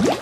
you.